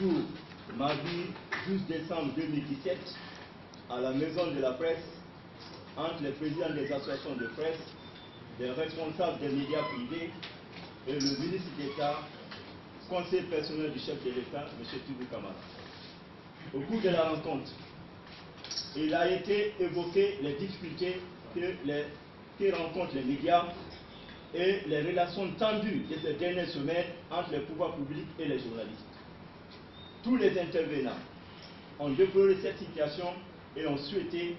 jour, mardi 12 décembre 2017, à la Maison de la Presse, entre les présidents des associations de presse, les responsables des médias privés et le ministre d'État, conseiller personnel du chef de l'État, M. Tibou Kamara. Au cours de la rencontre, il a été évoqué les difficultés que, que rencontrent les médias et les relations tendues de ces dernières semaines entre les pouvoirs publics et les journalistes. Tous les intervenants ont déploré cette situation et ont souhaité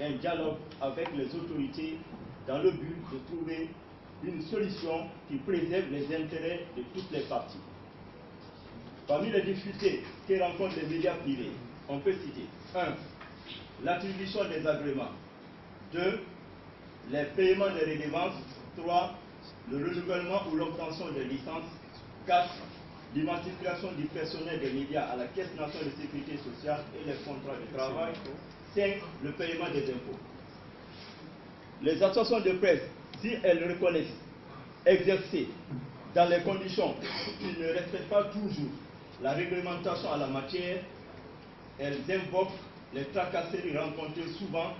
un dialogue avec les autorités dans le but de trouver une solution qui préserve les intérêts de toutes les parties. Parmi les difficultés que rencontrent les médias privés, on peut citer 1. L'attribution des agréments 2. Les paiements des redevances 3. Le renouvellement ou l'obtention des licences 4. L'identification du personnel des médias à la Caisse nationale de sécurité sociale et les contrats de travail 5. Le paiement des impôts. Les associations de presse, si elles reconnaissent exercer dans les conditions qui ne respectent pas toujours la réglementation à la matière, elles invoquent les tracasseries rencontrées souvent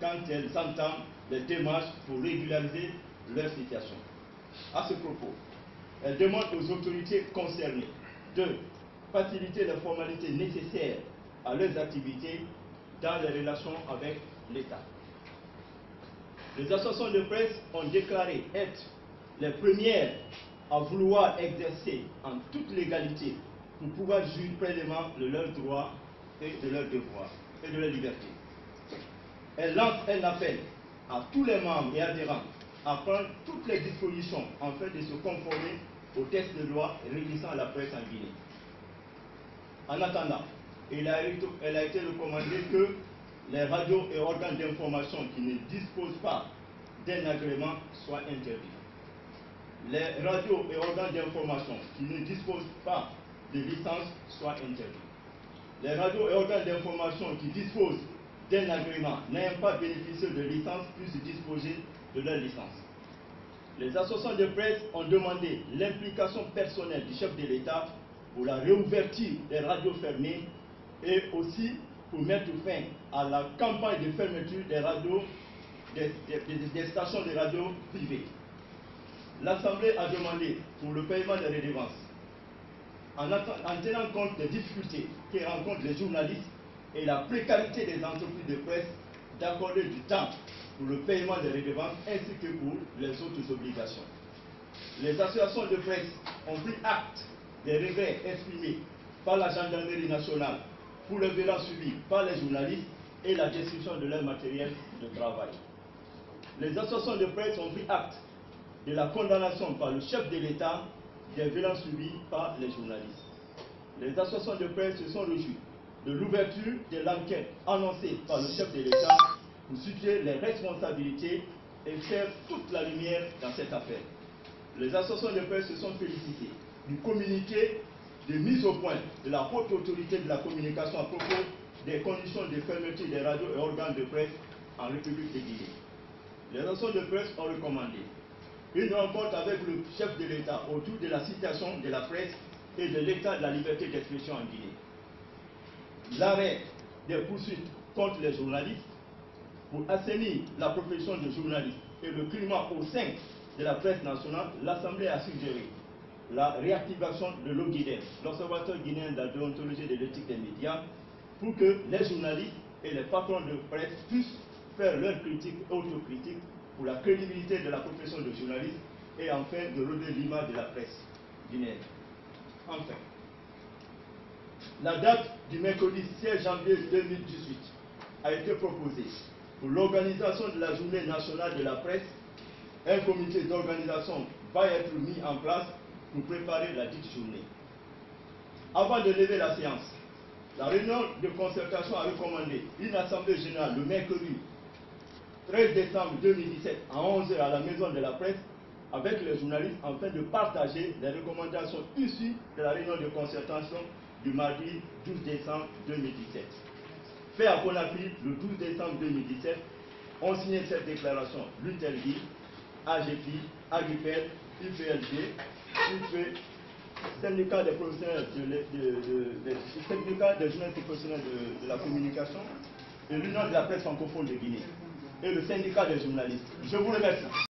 quand elles entament les démarches pour régulariser leur situation. À ce propos, elles demandent aux autorités concernées de faciliter les formalités nécessaires à leurs activités dans les relations avec l'État. Les associations de presse ont déclaré être les premières à vouloir exercer en toute légalité pour pouvoir juger pleinement de leurs droits et de leurs devoirs et de leurs libertés. Elles lancent un appel à tous les membres et adhérents à prendre toutes les dispositions en fait de se conformer au texte de loi régissant la presse en Guinée. En attendant, il a, elle a été recommandé que les radios et organes d'information qui ne disposent pas d'un agrément soient interdits. Les radios et organes d'information qui ne disposent pas de licence soient interdits. Les radios et organes d'information qui disposent d'un agrément n'ayant pas bénéficié de licence puissent disposer de leur licence. Les associations de presse ont demandé l'implication personnelle du chef de l'État pour la réouverture des radios fermées et aussi pour mettre fin à la campagne de fermeture des radios, des, stations de radio privées. L'Assemblée a demandé pour le paiement des redevances, en, en tenant compte des difficultés que rencontrent les journalistes et la précarité des entreprises de presse, d'accorder du temps pour le paiement des redevances ainsi que pour les autres obligations. Les associations de presse ont pris acte des regrets exprimés par la gendarmerie nationale pour les violences subies par les journalistes et la destruction de leur matériel de travail. Les associations de presse ont pris acte de la condamnation par le chef de l'État des violences subies par les journalistes. Les associations de presse se sont réjouies de l'ouverture de l'enquête annoncée par le chef de l'État situer les responsabilités et faire toute la lumière dans cette affaire. Les associations de presse se sont félicitées du communiqué de mise au point de la haute autorité de la communication à propos des conditions de fermeture des radios et organes de presse en République de Guinée. Les associations de presse ont recommandé une rencontre avec le chef de l'État autour de la situation de la presse et de l'état de la liberté d'expression en Guinée. L'arrêt des poursuites contre les journalistes pour assainir la profession de journaliste. Et le climat au sein de la presse nationale, l'Assemblée a suggéré la réactivation de l'OGIDEM, l'Observatoire guinéen de la déontologie et de l'éthique des médias, pour que les journalistes et les patrons de presse puissent faire leurs critiques et autocritiques pour la crédibilité de la profession de journaliste et enfin de redonner l'image de la presse guinéenne. Enfin, la date du mercredi 16 janvier 2018 a été proposée pour l'organisation de la journée nationale de la presse. Un comité d'organisation va être mis en place pour préparer la dite journée. Avant de lever la séance, la réunion de concertation a recommandé une assemblée générale le mercredi 13 décembre 2017 à 11h à la maison de la presse avec les journalistes afin de partager les recommandations issues de la réunion de concertation du mardi 12 décembre 2017. Fait à Conakry le 12 décembre 2017, ont signé cette déclaration l'UTELGI, AGPI, AGIPEL, UPLG, UP, syndicat des professionnels de, syndicat des journalistes professionnels de, la communication et l'Union de la presse francophone de Guinée et le syndicat des journalistes. Je vous remercie.